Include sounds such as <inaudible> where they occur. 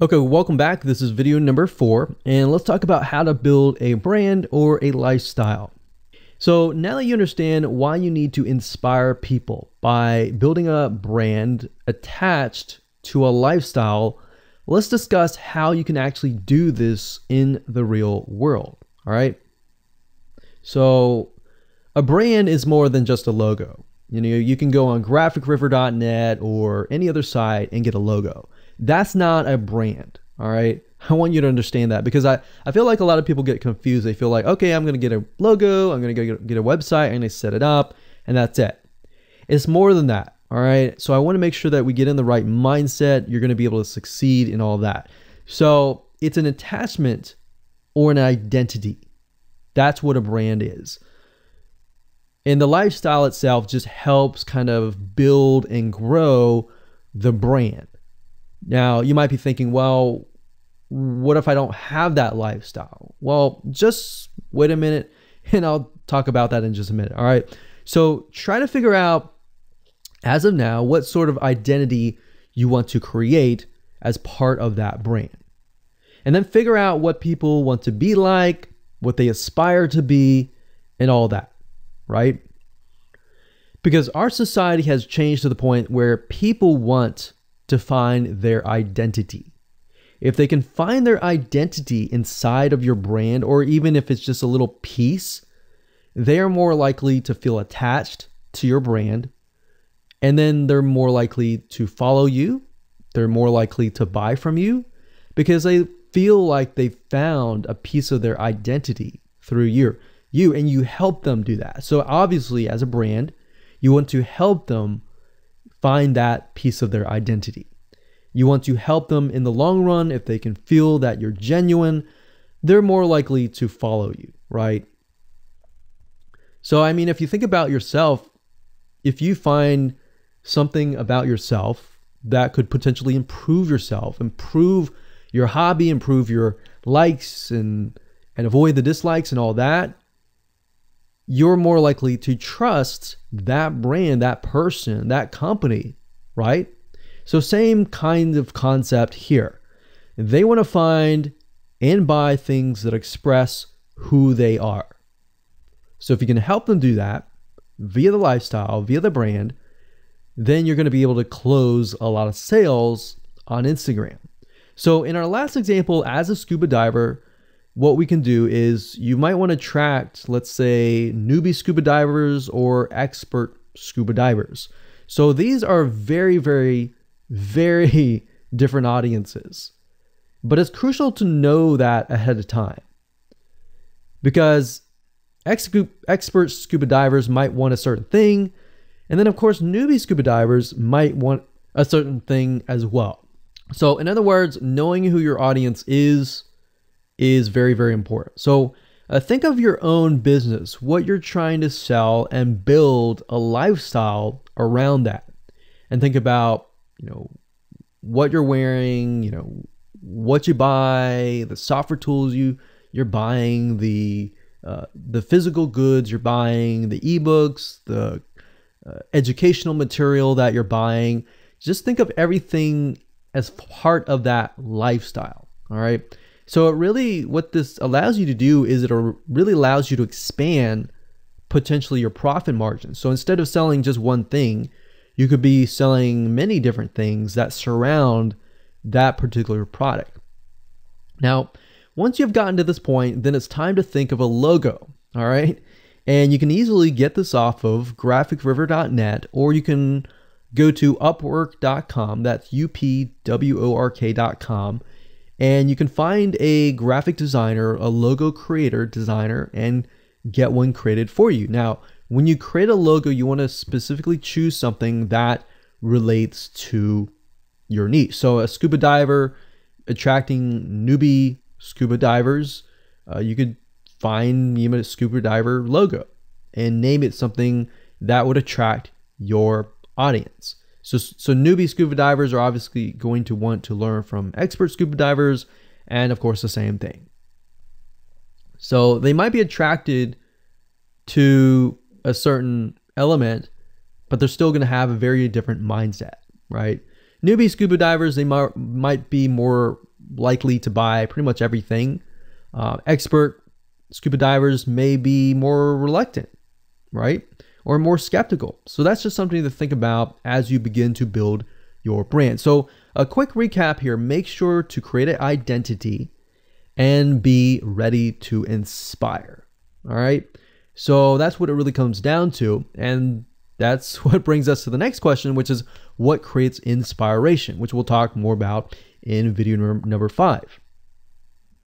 Okay, welcome back. This is video number four, and let's talk about how to build a brand or a lifestyle. So, now that you understand why you need to inspire people by building a brand attached to a lifestyle, let's discuss how you can actually do this in the real world. All right. So, a brand is more than just a logo. You know, you can go on graphicriver.net or any other site and get a logo. That's not a brand. All right. I want you to understand that because I, I feel like a lot of people get confused. They feel like, okay, I'm going to get a logo, I'm going to get, get a website, and they set it up, and that's it. It's more than that. All right. So I want to make sure that we get in the right mindset. You're going to be able to succeed in all that. So it's an attachment or an identity. That's what a brand is. And the lifestyle itself just helps kind of build and grow the brand. Now, you might be thinking, well, what if I don't have that lifestyle? Well, just wait a minute <laughs> and I'll talk about that in just a minute. All right. So try to figure out, as of now, what sort of identity you want to create as part of that brand. And then figure out what people want to be like, what they aspire to be, and all that. Right? Because our society has changed to the point where people want to find their identity. If they can find their identity inside of your brand, or even if it's just a little piece, they are more likely to feel attached to your brand. And then they're more likely to follow you. They're more likely to buy from you because they feel like they found a piece of their identity through you. You and you help them do that. So obviously, as a brand, you want to help them find that piece of their identity. You want to help them in the long run. If they can feel that you're genuine, they're more likely to follow you, right? So, I mean, if you think about yourself, if you find something about yourself that could potentially improve yourself, improve your hobby, improve your likes and and avoid the dislikes and all that, you're more likely to trust that brand, that person, that company, right? So, same kind of concept here. They want to find and buy things that express who they are. So, if you can help them do that via the lifestyle, via the brand, then you're going to be able to close a lot of sales on Instagram. So, in our last example, as a scuba diver, what we can do is you might want to attract, let's say, newbie scuba divers or expert scuba divers. So, these are very, very very <laughs> different audiences. But it's crucial to know that ahead of time because expert scuba divers might want a certain thing. And then, of course, newbie scuba divers might want a certain thing as well. So, in other words, knowing who your audience is is very, very important. So, uh, think of your own business, what you're trying to sell, and build a lifestyle around that. And think about you know, what you're wearing, you know, what you buy, the software tools you you're buying, the uh, the physical goods you're buying, the ebooks, the uh, educational material that you're buying. Just think of everything as part of that lifestyle. All right. So it really, what this allows you to do is it really allows you to expand potentially your profit margin. So instead of selling just one thing, you could be selling many different things that surround that particular product. Now, once you've gotten to this point, then it's time to think of a logo, all right? And you can easily get this off of graphicriver.net or you can go to upwork.com, that's U P W O R K.com, and you can find a graphic designer, a logo creator designer, and get one created for you. Now, when you create a logo, you want to specifically choose something that relates to your niche. So, a scuba diver attracting newbie scuba divers, uh, you could find know, a scuba diver logo and name it something that would attract your audience. So, so newbie scuba divers are obviously going to want to learn from expert scuba divers, and of course, the same thing. So they might be attracted to a certain element, but they're still going to have a very different mindset, right? Newbie scuba divers, they might, might be more likely to buy pretty much everything. Uh, expert scuba divers may be more reluctant, right? Or more skeptical. So that's just something to think about as you begin to build your brand. So, a quick recap here make sure to create an identity and be ready to inspire. All right. So, that's what it really comes down to. And that's <laughs> what brings us to the next question, which is what creates inspiration, which we'll talk more about in video number five.